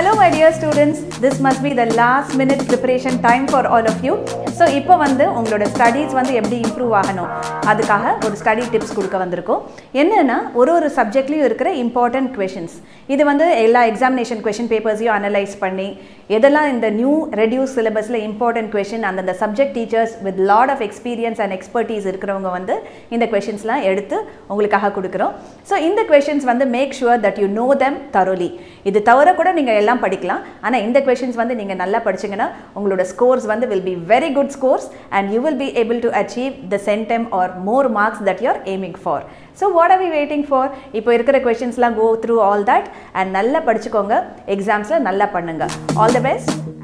Hello my dear students, this must be the last minute preparation time for all of you. So இப்போ வந்து உங்களோட studies வந்து எப்படி improve ஆகணும்? அதுக்காக ஒரு ஸ்டடி டிப்ஸ் கொடுக்க வந்திருக்கோம். என்னென்னா ஒரு ஒரு சப்ஜெக்ட்லேயும் இருக்கிற இம்பார்ட்டன்ட் கொஷின்ஸ் இது வந்து எல்லா எக்ஸாமினேஷன் கொஷின் பேப்பர்ஸையும் அனலைஸ் பண்ணி எதெல்லாம் இந்த நியூ ரெடியூஸ் சிலபஸில் இம்பார்ட்டன்ட் கொஷின் அந்தந்த subject teachers with lot of experience and expertise இருக்கிறவங்க வந்து இந்த கொஷின்ஸ்லாம் எடுத்து உங்களுக்காக கொடுக்குறோம். ஸோ இந்த கொஷின்ஸ் வந்து make sure that you know them thoroughly இது தவிர கூட நீங்கள் எல்லாம் படிக்கலாம். ஆனால் இந்த கொஷின்ஸ் வந்து நீங்கள் நல்லா படிச்சிங்கன்னா உங்களோட ஸ்கோர்ஸ் வந்து will be very good good scores and you will be able to achieve the centem or more marks that you are aiming for. So what are we waiting for? இப்போ இருக்கிற questions-லாம் go through all that and நல்லா படிச்சுக்கோங்க எக்ஸாம்ஸில் நல்லா பண்ணுங்க all the best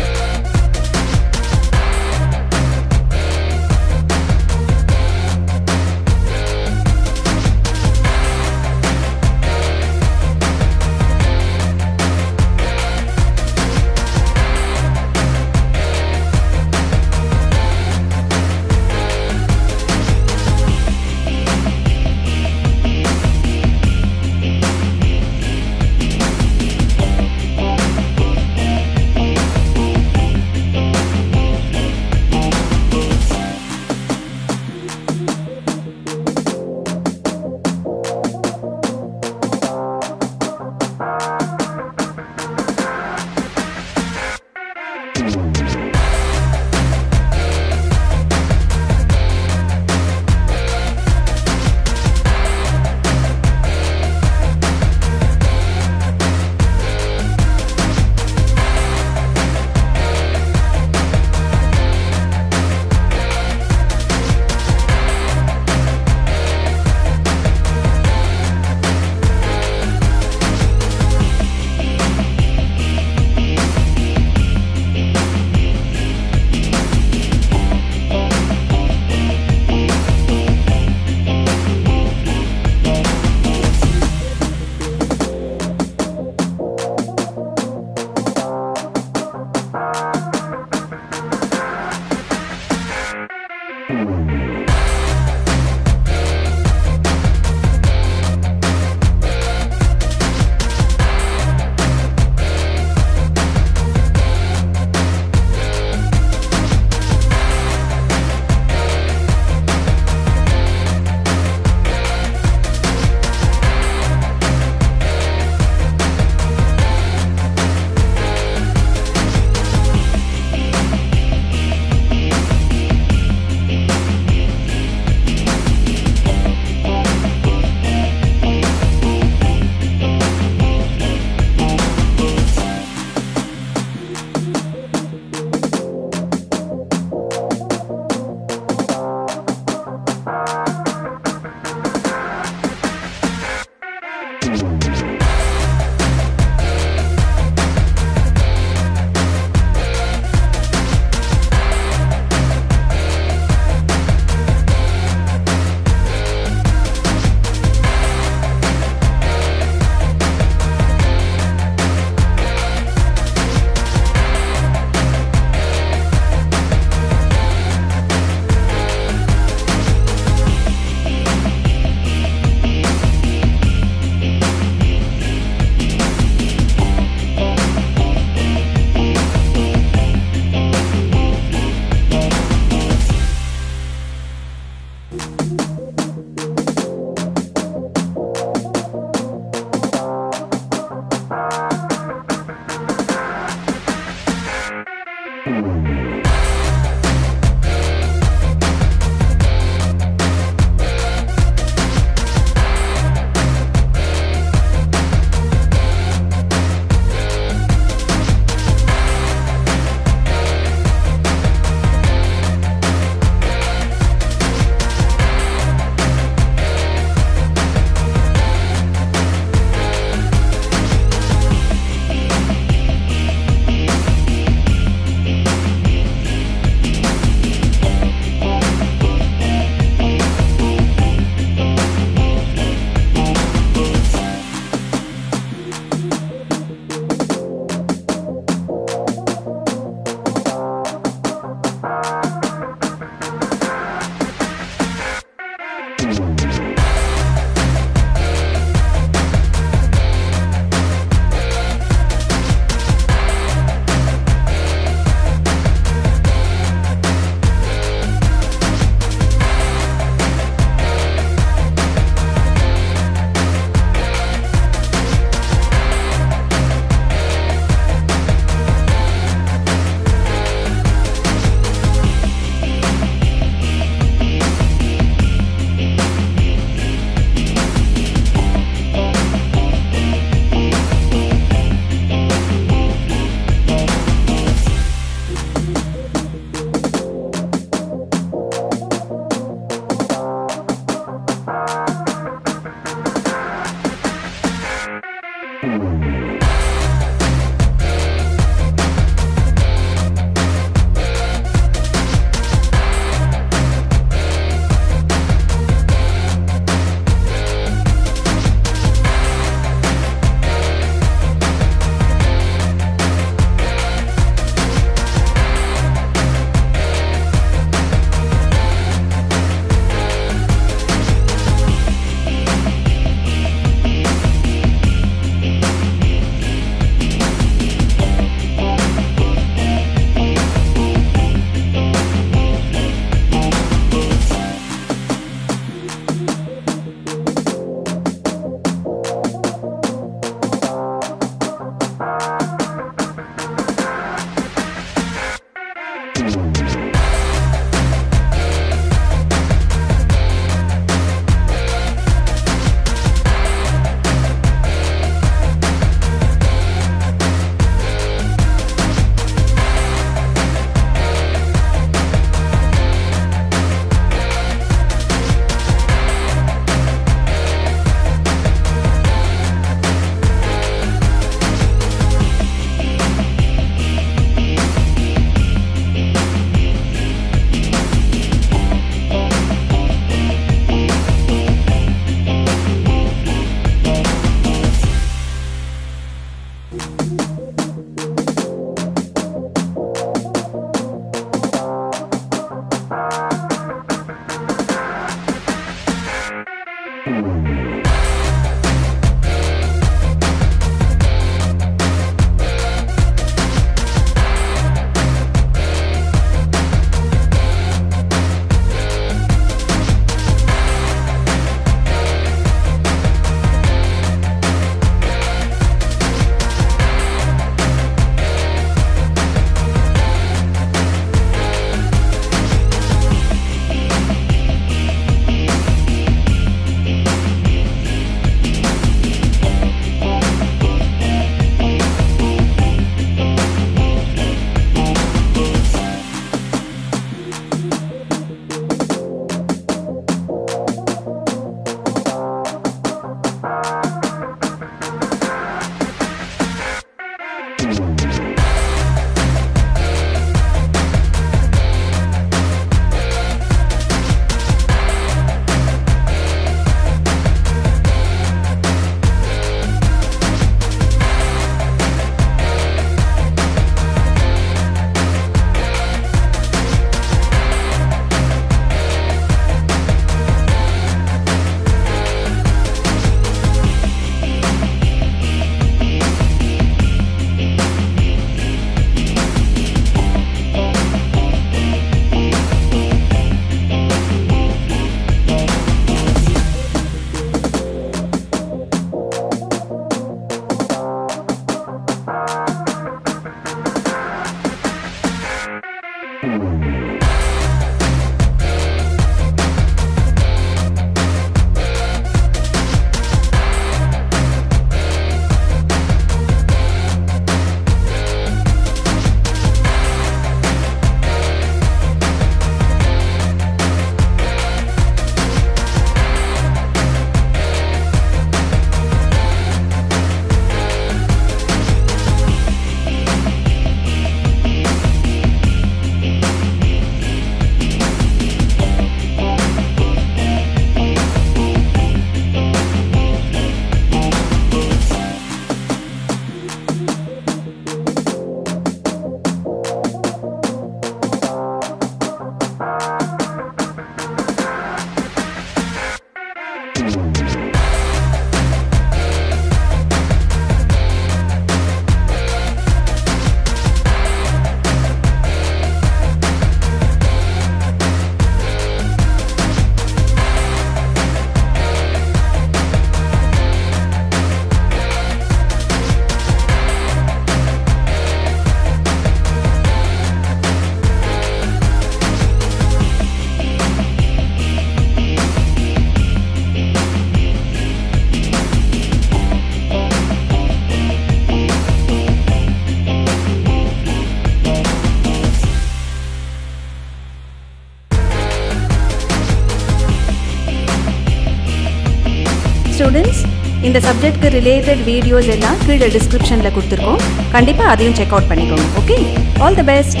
இந்த சப்ஜெக்ட்க்கு related videos எல்லாம் கீழே டிஸ்கிரிப்ஷனில் கொடுத்துருக்கோம். கண்டிப்பாக அதையும் செக் அவுட் பண்ணிக்கோங்க ஓகே ஆல் தி பெஸ்ட்